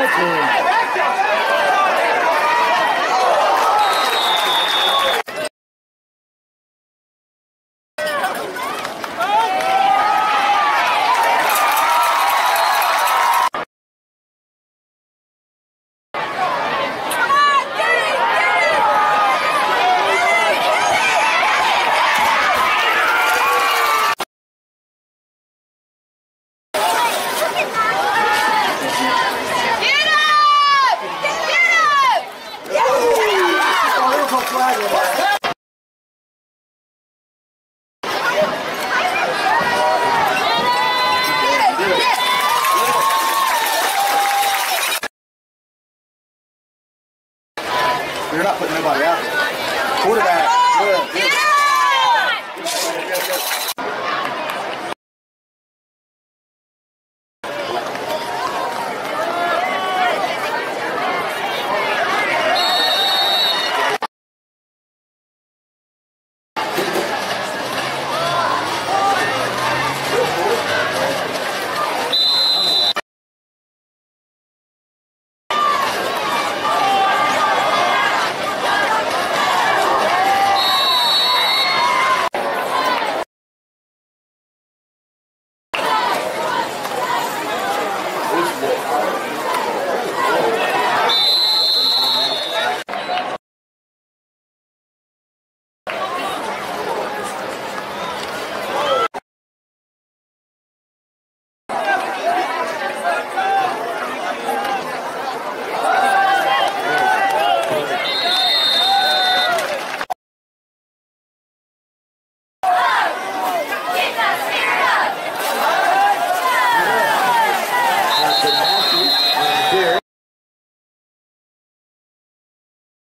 Deus. You're not putting nobody out. Quarterback, look,